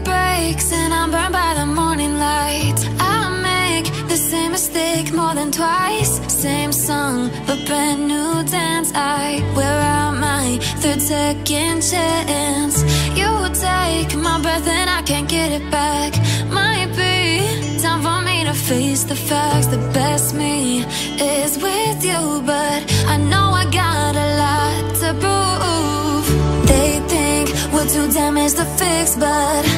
breaks and I'm burned by the morning light. I make the same mistake more than twice. Same song, but brand new dance. I wear out my third second chance. You take my breath and I can't get it back. Might be time for me to face the facts. The best me is with you But I know I got a lot to prove. They think we're too damaged to fix But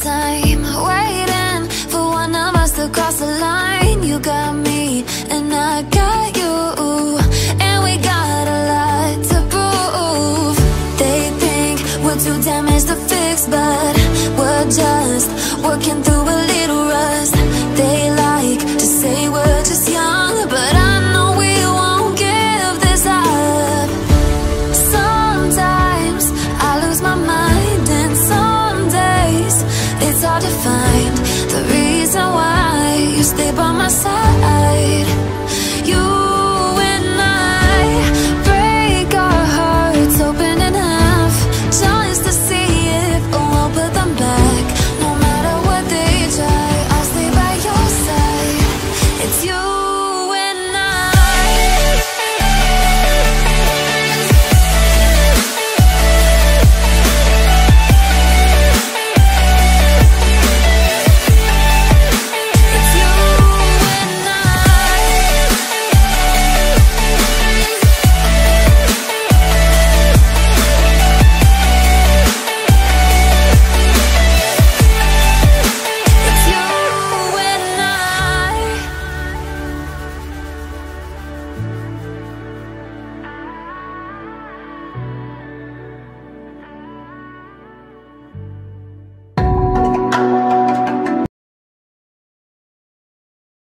在 on my side.